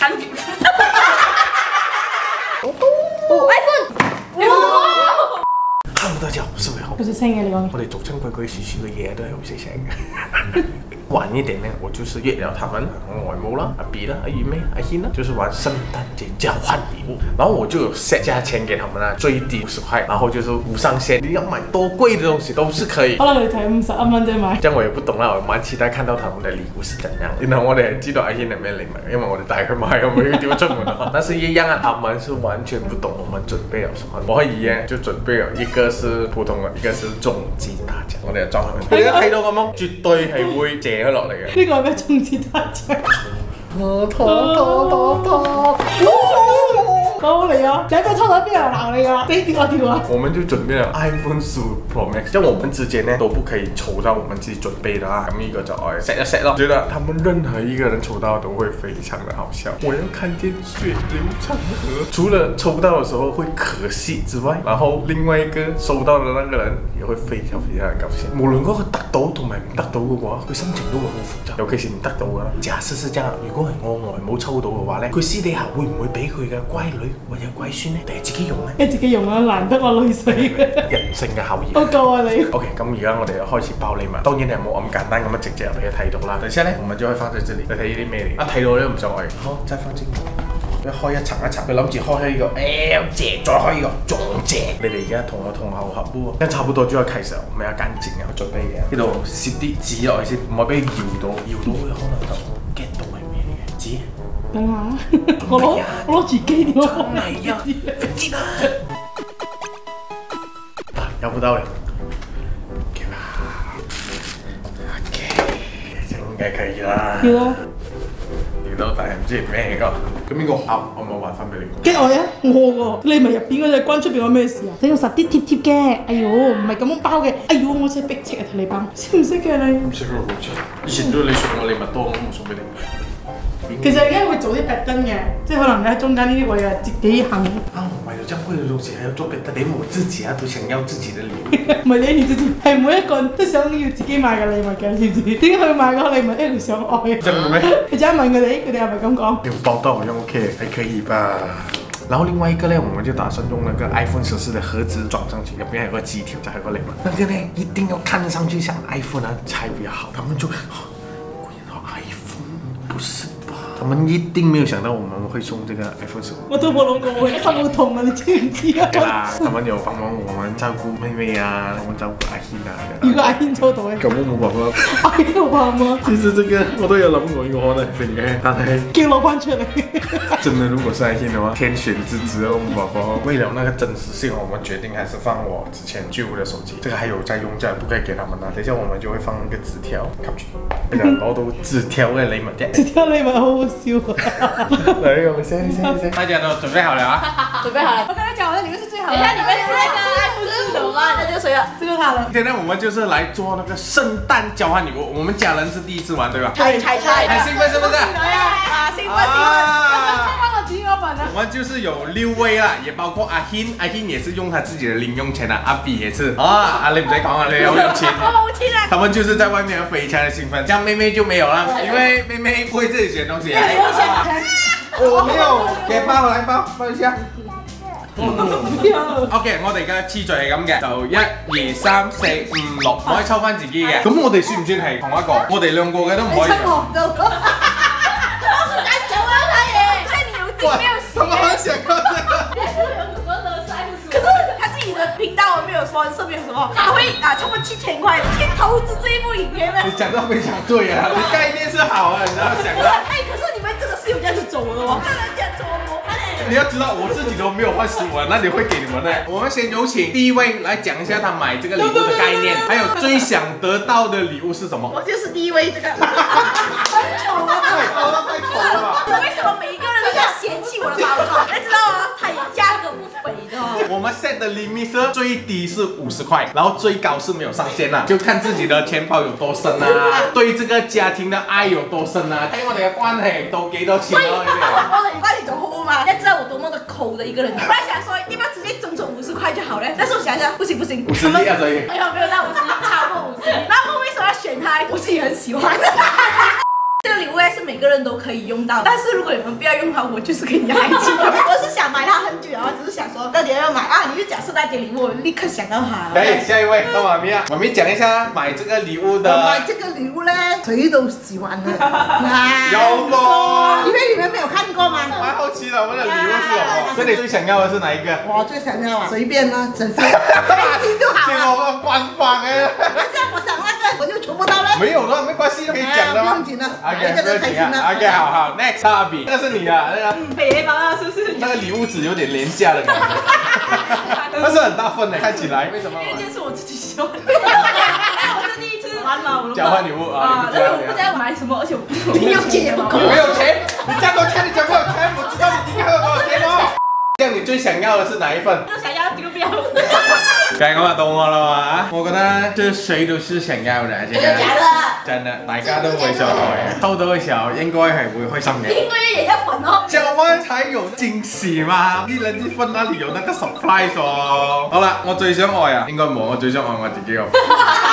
，iPhone。Hello，大家好，我是偉豪。佢隻聲嘅你講，我哋俗称鬼鬼祟祟嘅嘢都係好識聲嘅。晚一點呢，我就是約了他們，我外母啦、阿 B 啦、阿姨妹、阿欣啦，就是玩聖誕節交換禮物。然後我就有 set 價錢給他們啦，最低五十塊，然後就是無上限，你要買多貴的東西都是可以。可能你睇五十一蚊啫買。這樣我也不懂啦，我蠻期待看到他們的禮物是怎樣。然後我哋知道阿欣係咩禮物，因為我哋帶佢買，我冇丟出門的。但是一樣啊，他們是完全不懂我們準備了什麼。我一樣就準備了一個是普通的，一個是终极大獎。我哋就裝佢。你一睇到咁樣，絕對係會借佢落嚟嘅。呢個係咩中字大獎？好嚟啊！第一個抽到邊個鬧你啊？你跳啊跳啊！我們就準備了 iPhone 十五 Pro Max，像我們之間呢都不可以抽到我們自己準備的啊。咁呢個就哎 set 一 set 咯，覺得他們任何一個人抽到都會非常的好笑。我要看見血流成河，除了抽到的時候會可惜之外，然後另外一個收到的那個人也會非常非常的高興。無論嗰個得到同埋唔得到嘅話，佢心情都會好複雜。尤其是唔得到嘅啦，假設是這樣，如果係我外母抽到嘅話咧，佢私底下會唔會俾佢嘅乖女或者乖孫咧，定係自己用咧？你自己用啊，難得我淚水嘅。人性嘅考驗。我救啊你！OK，咁而家我哋就開始爆你物，當然你係冇咁簡單咁樣直接入俾佢睇到啦。等先咧，我咪就會放在這裡，你睇呢啲咩嚟？一睇到咧唔想愛，好，再放進去。一開一層一層，佢諗住開開呢個 L 正，再開呢個中正。你哋而家同我同後合喎，而家差唔多主要開始啦，我們要乾淨啊，準備嘅。呢度攝啲紙落去先，唔好俾佢搖到，搖到佢可能就等下，我攞我攞自己點啊？係啊，知啦。啊，有冇到嚟？OK 啦，OK，應該可以啦。要咯，要到，但係唔知係咩嚟㗎。咁呢個盒我冇還翻俾你。激我啊！我喎你咪入邊嗰隻關出邊有咩事啊？你要實啲貼貼嘅，哎呦，唔係咁樣包嘅，哎呦，我真係逼切啊！同你包，識唔識嘅你？唔識喎，好似以前都係你送我禮物多，我都冇送俾你。其實而家會做啲特登嘅，即係可能喺中間呢啲位啊，自己行。啊，我買咗這樣貴嘅東西，還要做別的，連我自己啊都想要自己嘅禮物。唔係你你自己，係每一個人都想要自己買嘅禮物嘅，知唔知？點解佢買個禮物？因為佢想愛。真嘅咩？你再問佢哋，佢哋係咪咁講？有包到好像 OK，還可以吧。然後另外一個呢，我們就打算用那個 iPhone 十四的盒子裝上去，入邊有個機條，再有個禮物。那個呢，一定要看上去像 iPhone 啊才比較好。他們就，果然 iPhone，不是吧？他们一定没有想到我们会送这个 iPhone 十五。我都冇諗過，我而家心好痛啊！你知唔知啊？他們有幫忙我們照顧妹妹啊，我們照顧阿欣啊。如果阿軒抽到咧，咁我冇辦法。阿軒好怕嗎？其實這個我都有諗過一個可能性嘅，但係叫攞翻出嚟。真的如果是阿欣的話，天選之子哦，寶寶。為了那個真實性，我們決定還是放我之前舊的手機。這個還有在用，這樣不可以給他們啦。等一下我們就會放一個紙條，吸住。攞到紙條嘅禮物啫。紙條禮物好好笑啊！嚟，我們先先先，大家都准备好了啊！准备好了。我刚才講的裡面是最好等一下你们是那個 iPhone 十五嗎？那就谁了？這個他了。今天我们就是来做那个圣诞交换礼物，我们家人是第一次玩，对吧？猜猜猜。很兴奋是不是？啊，興奮興奮。我舉個本啊！我們就是有六位啦，也包括阿 Hin，阿 Hin 也是用他自己的零用钱啊，阿 B 也是啊，阿你唔使讲啊，你有用錢。我冇錢啊。他们就是在外面非常的興奮，像妹妹就没有啦，因为妹妹不会自己选东西。我没有，给包来包，包一下。OK，我哋嘅次序係咁嘅，就一二三四五六，可以抽翻自己嘅。咁我哋算唔算係同一個？我哋兩個嘅都唔可以。在你有想要這個。可是他自己的频道没有說設沒有什么，他会啊差不多七千块去投资这一部影片的。你讲到非常对啊，你概念是好啊，你知道想的。哎，可是你们真的是有这样子走的哦，看人家走模塊嘞。你要知道，我自己都没有换十五，那你会给你们的。我们先有请第一位来讲一下他买这个礼物的概念，还有最想得到的礼物是什么？我就是第一位，这个 很醜啊！太高了，太丑了吧！为什么每一个人都在嫌弃我的包裝？你知道嗎？它价格不菲的哦。我们 set 的 limit 是最低是五十块，然后最高是没有上限啦，就看自己的钱包有多深啊，对这个家庭的爱有多深啊，睇我哋嘅關係都幾多錢所以，咯，我的關係總好嘛，你知道我多麼的抠的一個人。本來想說要不要直接整成五十塊就好了，但是我想想，不行不行，五十億啊，所以沒有没有到五十，超過五十。那我为什么要選他？我自己很喜歡。礼物呢是每个人都可以用到，但是如果你们不要用它，我就是给你孩子。我是想买它很久，然后只是想说到底要不要买啊？你就讲圣诞节礼物，我立刻想到它。可以，下一位到妈咪啊，妈咪讲一下买这个礼物我的买这个礼物呢，谁都喜欢的。啊有吗因为你们没有看过吗？蛮好奇的，我们的礼物是什么？这里最想要的是哪一个？我最想要啊，随便啦，真是 开心就好官方哎，那这样我想那个，我就求不到了。没有的，没关系，可以讲的不用紧了一个不用紧都开心的啊。OK，好好，Next，阿比，那是你的那个嗯，北包了是不是？那个礼物纸有点廉价的感觉，但是很大份的，看起来为什么因为这是我自己喜欢的，我是第一次 玩嘛，我都不知道交换礼物啊？但是我不知道买什么，而且我不有钱没有钱，你这样多钱，你讲没有钱，我知道你今天还有多少钱哦。这样你最想要的是哪一份？就想要这个标。咁我到我啦嘛，我覺得這誰都是想要的，這個真的？真的，大家都會想要嘅，收到嘅時候應該係會開心嘅。因為也要粉哦。交換才有驚喜嘛，一人一份，哪里有那個 surprise 哦？好啦，我最想愛啊，應該冇，我最想愛我自己個。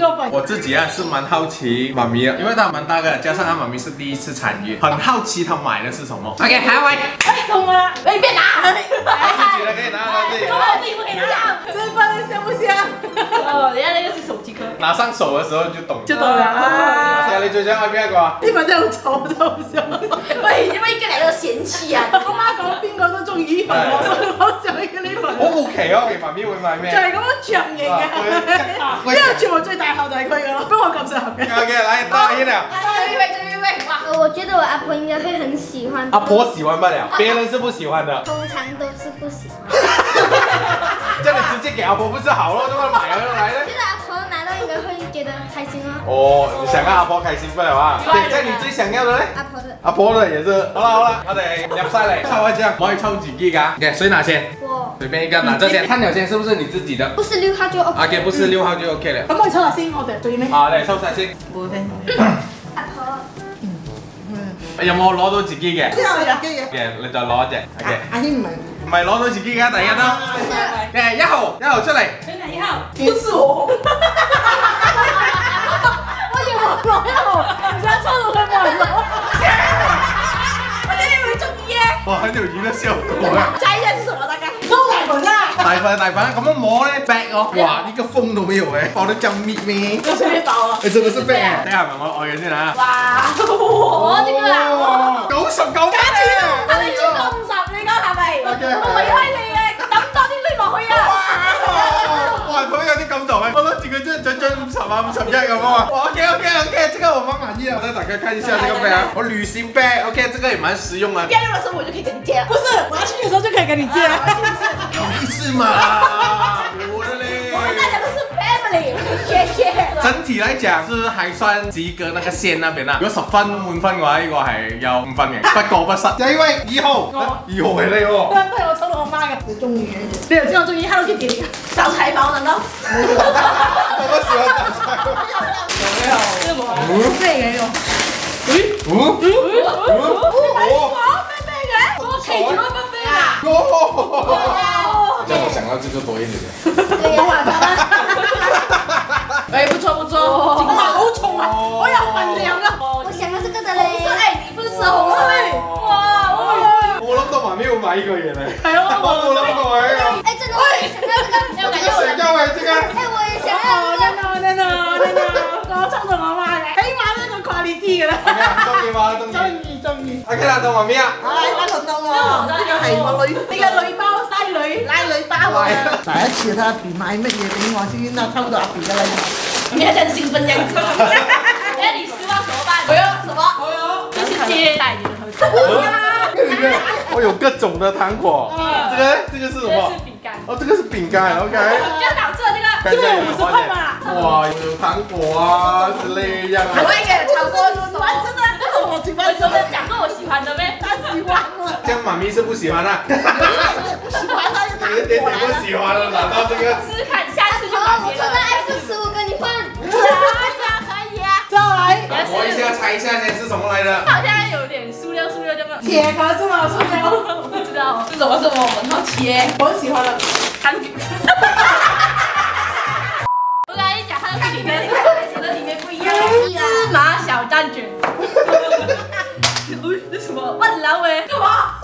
我自己嗰份。我自己啊是蛮好奇妈咪的，因为他蛮大个，加上他妈咪是第一次参与，很好奇他买的是什么。OK，还有位，哎，到我啦，你別拿，自己的可以拿到自己的。我自己不可以拿。這份香不香？哦，人家那个是手机壳。拿上手的时候就懂。就懂了啊。最想愛邊一個啊？呢份真係好醜，真係好笑。喂，你咪一個兩個嫌棄啊！我媽講邊個都中意呢份，我所以我就要呢份。好好奇哦，你媽咪會買咩就係咁樣長型嘅，因為全部最大號就係佢噶咯，不過我咁嘅。？OK，來大一點。最一位，最一位，哇！呃，我覺得我阿婆應該會很喜歡。阿婆喜歡不了，別人是不喜歡的。通常都是不喜歡。叫你直接給阿婆不是好咯？怎麼買回來呢覺？得阿婆拿到應該會覺得開心哦。哦，你想让阿婆開心不了啊？對，在你最想要的呢？阿婆的，阿婆的也是。好啦好啦，我哋入晒嚟，抽一張，可以抽自己噶。OK，誰拿先？我隨便一個拿這先，看了先是不是你自己的不是六號就 OK。？OK，不是六號就 OK 了。咁我哋抽下先，我哋最尾。好，嚟抽晒先。我先。阿婆，有冇攞到自己嘅？之後有機嘅。嘅，你就攞一隻。OK，阿軒唔係。唔係攞到自己嘅第一啦。誒，一號，一號出嚟。一號？不是。我意啊！哇，很有娛樂效果啊！下一件是什麼？大家？都大份啊！大份大份，咁樣摸咧 back 哦，哇，呢個風都沒有誒，包得咁密咩？我隨便包啊。誒，真的是 back 誒，等下咪我愛嘅先啊。哇！我呢個啊，哇，九十九蚊係咪超過五十？你講係咪？我離開你这这整整什么什么价有？好不好？ok ok ok，这个我蛮满意的。我再打开看一下这个杯啊，我旅行杯。ok，这个也蛮实用啊。该用的时候我就可以给你借，不是我要去的时候就可以给你借啊。有意思吗？整體來講是還算及格，那個線那邊啊，如果十分滿分嘅話，呢個係有五分嘅，不過不失。下一位二號，二號係你喎。都係我抽到我媽嘅。你中意嘅。你又知我中意 Hello Kitty 嘅。招財貓難道？我喜歡大菜。咩嘅呢個？嗯嗯我咩咩嘅？我企住乜乜咩啊？哦，這樣我想要这个多一點點。對呀、誒，不错不错。哇，好重啊！我有份量啊！我想要这个的紅色嘞。哎，你不是吃紅色咩？哇！我我諗到媽咪會買呢個嘢咧。係啊，我冇諗過係呢哎，真的，我也想要這個。有感覺個。想要係這個。哎，我也想要真啊真的真的！我抽到我媽嘅，起碼呢個 quality 嘅啦。OK，中意嗎？中意。中意中意。OK 啦，到媽咪啊。唉，拉輪到我，呢個係我女，呢个女包西女，拉女包啊！第一次睇阿 B 買乜嘢俾我先啦，偷到阿 B 嘅禮物。你還真興奮樣子。哎，你失望怎麼辦？我要什麼？我有就是接待你的。我有各種的糖果。這個這個是什這麼是？餅乾。哦，這個是餅乾。OK。比較好吃的這個。這個五十塊嘛？哇，有糖果啊之類一樣我的。也炒過輪玩真的，這是我喜歡我真的講過我喜歡的咩？他喜歡我，這樣媽咪是不喜歡啊？不喜歡有一點點不喜欢了，拿到這個。試試看，下次就個。買哦，我。抽到 F 十五跟你换。可以啊，可以啊。再來摸一下，猜一下先是什么来的？好像有点塑料塑料這麼。鐵殼是吗？塑料，我不知道是什么什么，我很好奇耶。我很喜欢的。產品。我刚才一講它的裡面是盒子的里面不一样。芝麻小蛋卷。哎，这什么？万劳哎，干嘛？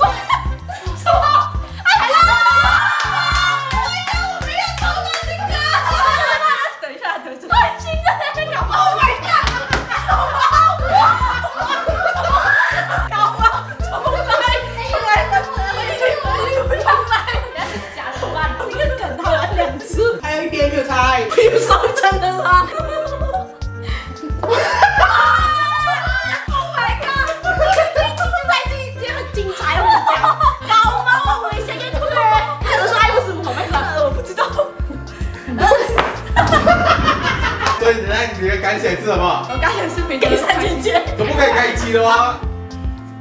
你的感想是什么？我刚才是没给三姐姐。可不可以开机的吗？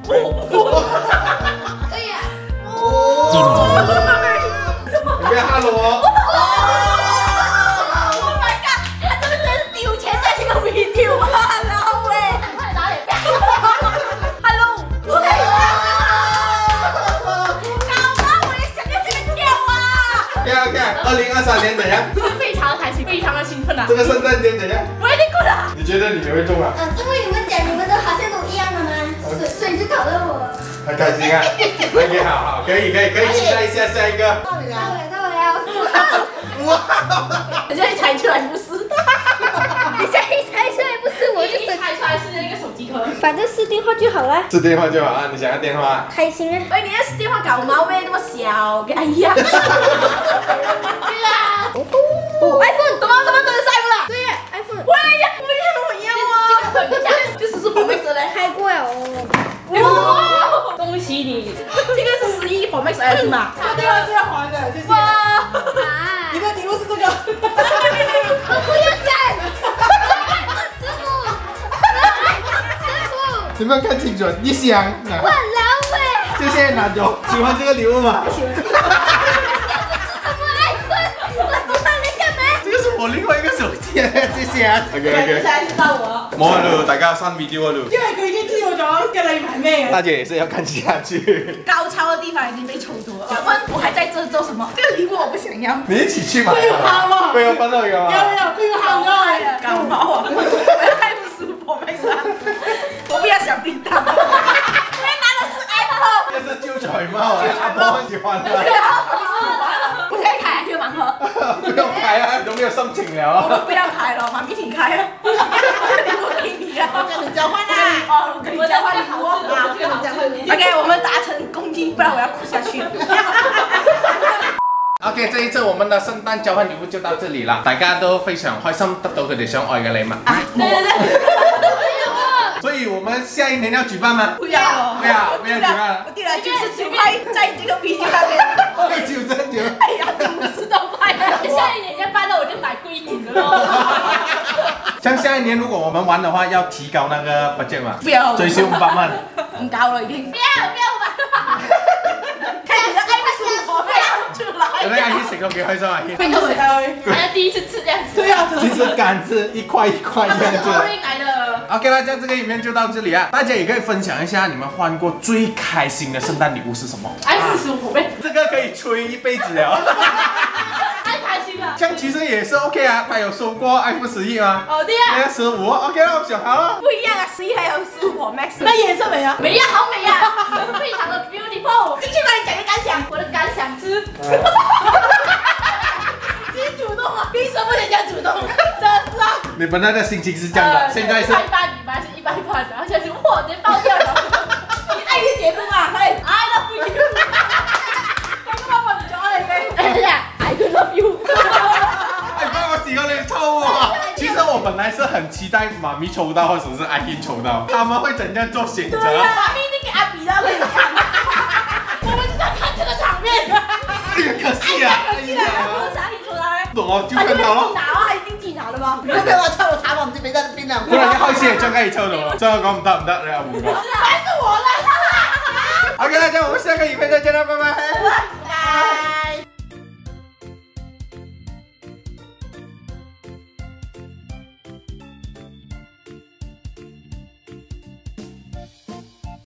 可以啊。你不要 hello 哦。Oh my god！他真的是丢钱在这个 video 啊，然后喂，快拿点，Hello，搞吗？我也想跟这个跳啊！OK OK，二零二三年怎样？是非常的兴奋啊！这个圣诞节怎样？我一定过了。你觉得你会中啊？嗯，因为你们讲你们都好像都一样的吗，所以所以就考到我。很开心啊。OK，好好，可以可以可以期待一下下一个。到你了。到了到了，人家一猜出来不是，你现在一猜出来不是我就一猜出来是那个手机壳。反正是电话就好了，是电话就好啊，你想要电话？开心啊。喂，你那是电话搞毛咩？那么小，跟哎呀。对啊。哦，iPhone，怎么怎么都是 iPhone 啦？对呀，iPhone 喂呀，不一样不一样哦。就是是 Pro Max 嘞。开过了哦。哇！恭喜你，这个是十一 Pro Max L 是吗？这电话是要还的，谢谢。哇！你啊，的礼物是这个。我不要有没有看清楚？你想哪，万劳伟，谢谢拿走，喜欢这个礼物吗？什么 iPhone？我送到你干嘛？这个是我另外一个手機啊，謝謝啊。OK 現 OK。在是到我。冇啊，路大家刪 video 啊，路。因為佢已經知道咗嘅禮物係咩嘅。大姐也是要看下去。高超的地方已經被抽多了。請問我還在這做什麼？這個禮物我不想要。你一起去買佢要吧。喊啊！不要分到有有啊。有，佢要喊咗係。搞毛啊！我要愛不是 Pro Max 啊！喜歡 的。不可以開，就盲盒。不用开啊，都沒有心情了啊。我們不要開了，媽咪請開啊！禮物給你啊！跟你交換啦。哦，我跟你交換禮物啊！跟你交換。OK，我們達成共進，不然我要哭下去了。OK，這一次我們的聖誕交換禮物就到這裡啦，大家都非常開心得到佢哋想愛嘅禮物。啊，對對對。所以我们下一年要举办吗？不要，不要不要举办我定了九十九塊，在这个啤酒上面。九十九。哎呀，五十多块，下一年要办了，我就买贵一点的喽。像下一年如果我们玩的话，要提高那个 budget 嘛，不要，最少五百萬。很高了已经。不要不要吧，看你的愛不我不要出我哋阿來。姨食到幾開心啊！邊個食啊佢？還要第一次吃這樣子。對啊，其實敢是一塊一塊這樣我子。會來的。OK 啦，這樣這個影片就到这里啊，大家也可以分享一下你们换过最开心的圣诞礼物是什麼？愛不是我唄，這個可以吹一辈子了。太開心了。像其实也是 OK 啊，他有收过 iPhone 十一吗？哦對啊，那個十五，OK 啦，我想好了。不一样啊，十一还有十五 Max。那颜色美啊？美呀，好美呀，非常的 beautiful。進去帮你讲个感想，我的感想是，你本來的心情是这样的，现在是一。般你們是一百八，然后现在是哇，直接爆掉了。你爱你節目啊，係 I love you。剛剛媽媽你就愛咩？哎呀，I love you。哎，幫我洗個臉臭啊！其实我本来是很期待妈咪抽到，或者是阿姨抽到，他们会怎样做選擇？媽咪，你给阿比到給你看。我们就是要看這個場面。哎呀可惜啊！可惜了，我是阿姨出來。懂哦，就看到了。會自己拿啊，他一定自己拿的嗎？如果俾我抽到惨，我唔知俾得邊兩不然一開始就可以抽到了，這個講唔得唔得，你阿胡講。還是我啦。OK，大家我們下個影片再見啦，拜拜拜。